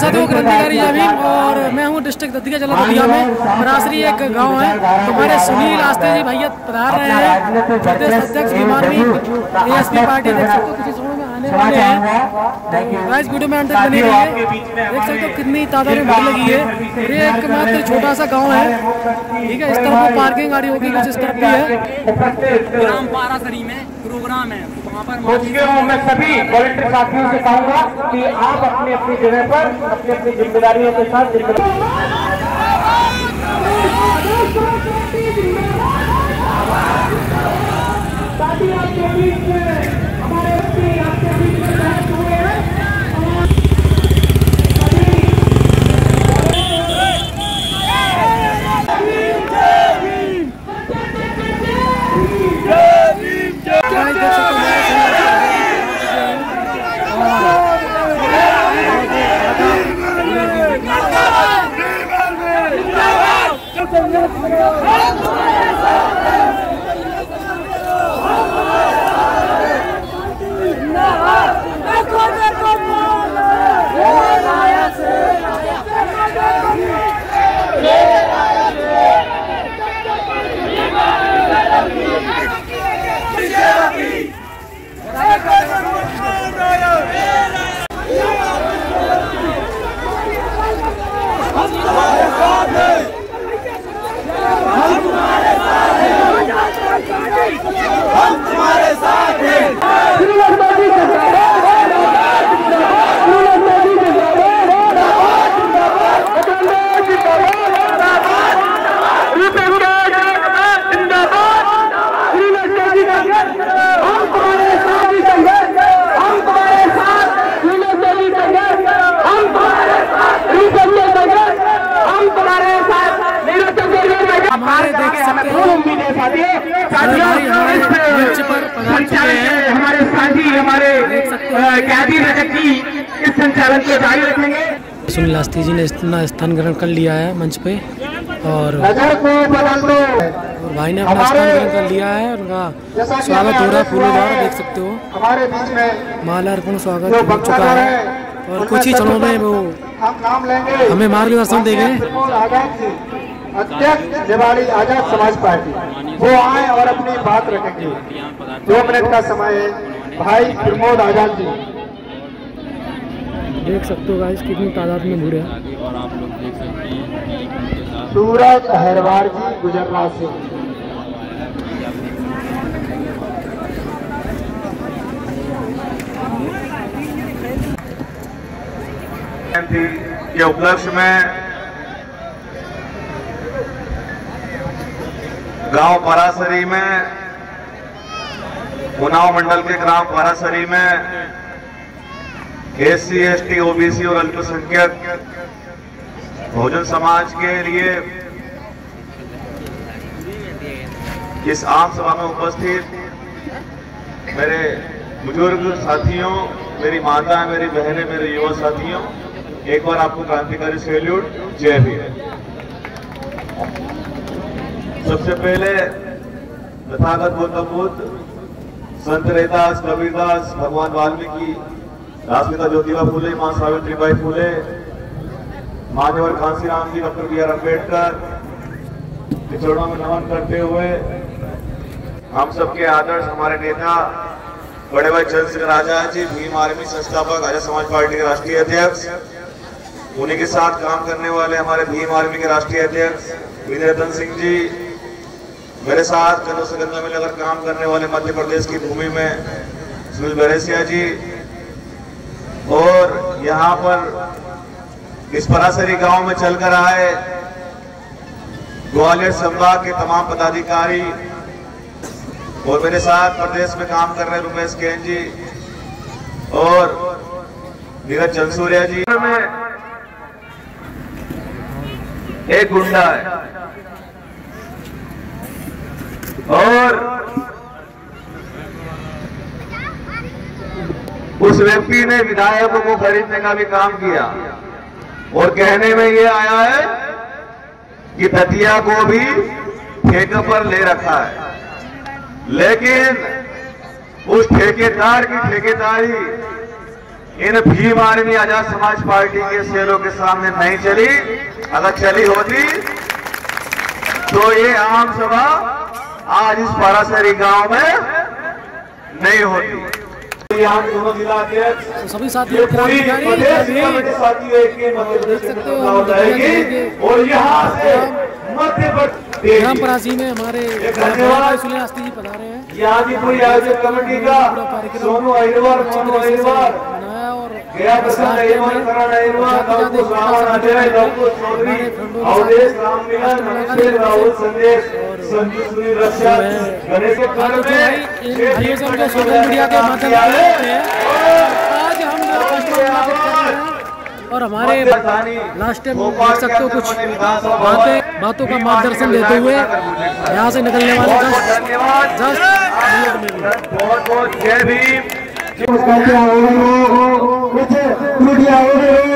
साथ वो क्रांतिकारी ज़मीन और मैं हूँ डिस्ट्रिक्ट दतिया जिला दतिया में। परासरी एक गाँव है। हमारे सुनील आस्ते जी भैया पधार रहे हैं। प्रदेश अध्यक्ष भीमार्मी एएसपी पार्टी देख सकते हो किसी गाइस वीडियो में अंत तक बने रहिए देख सकते हो कितनी तादाद में भीड़ लगी है। ये एक मात्र छोटा सा गाँव है। ठीक है इस तरफ़ पार्किंग गाड़ी होगी कुछ इस तरफ़ भी है। ग्राम पारासरी में प्रोग्राम है। वहाँ पर मैं सभी वॉलंटियर साथियों से कहूँगा कि आप अपनी अपनी जगह पर अपनी अपनी जिम्मेदारियों के साथ ज़िम्मेदारी कैदी जी इस संचालन को जारी रखेंगे। सुनील आस्ती जी ने इतना स्थान ग्रहण कर लिया है मंच पे और को भाई ने अपना स्थान ग्रहण कर लिया है उनका स्वागत हो रहा है फूलों द्वारा देख सकते हो। हमारे बीच में मालार्पण स्वागत हो चुका है। और कुछ ही क्षणों में वो हम मार्गदर्शन देंगे। अध्यक्ष आज़ाद समाज पार्टी वो आए और अपनी बात रखेंगे। दो मिनट का समय है। भाई प्रमोद आज़ाद जी। देख सकते हो गाइस कितनी तादाद में है और आप लोग देख सकते हैं। सूरज अहरवार जी गुजरात से के उपलक्ष्य में गाँव परासरी में उन्नाव मंडल के ग्राम परासरी में S C, S, T, OBC और अल्पसंख्यक बहुजन समाज के लिए इस आम सभा में उपस्थित मेरे बुज़ुर्ग साथियों, मेरी माता, मेरी बहनें, मेरे युवा साथियों, एक बार आपको क्रांतिकारी सैल्यूट, जय भीम। सबसे पहले तथागत गौतम बुद्ध संत रैदास कबीरदास, भगवान वाल्मीकि, राष्ट्रपिता ज्योतिबा फूले, माँ सावित्रीबाई फूले मान्यवर Kanshiram ji, doctor B R Ambedkar चरणों में नमन करते हुए हम सबके आदर्श, हमारे नेता, बड़े भाई चंद्रशेखर आज़ाद जी, भीम आर्मी संस्थापक, आज़ाद समाज पार्टी के राष्ट्रीय अध्यक्ष, उन्हीं के साथ काम करने वाले हमारे भीम आर्मी के राष्ट्रीय अध्यक्ष विजय रतन सिंह जी मेरे साथ जनों से गंगा में लगकर काम करने वाले मध्य प्रदेश की भूमि में सुनील बरेसिया जी और यहाँ पर इस परासरी गाँव में चलकर आए ग्वालियर संभाग के तमाम पदाधिकारी और मेरे साथ प्रदेश में काम कर रहे रुमेश कैन जी और नीरज चंसूरिया जी। में एक गुंडा है और उस व्यक्ति ने विधायकों को खरीदने का भी काम किया। और कहने में यह आया है कि दतिया को भी ठेके पर ले रखा है। लेकिन उस ठेकेदार की ठेकेदारी इन भीम आर्मी आज़ाद समाज पार्टी के शेरों के सामने नहीं चली। अगर चली होती तो ये आम सभा आज इस परासरी गाँव में नहीं होती। तो सभी साथी पूरी देख सकते हो। और यहाँ से ग्राम परासी में हमारे। सुनील आस्ती जी पधारे हैं यादीपुरी आयोजक कमेटी का सोनू अहिरवार मोनू अहिरवार बनाया और गया प्रसाद अहिरवार करण अहिरवार डॉक्टर श्रावण अजय डॉक्टर चौधरी अवधेश राम मिलन अभिषेक राहुल संदेश संजू सुनील रक्षक गणेश के घर तो में भाइयों से हम सोशल मीडिया के माध्यम से आज हम जो कर रहे हैं। और हमारे लास्ट टाइम देख सकते हो कुछ बातें बातों का मार्गदर्शन देते हुए यहाँ से निकलने वाले जस्ट बहुत बहुत जय भीम। कुछ मीडिया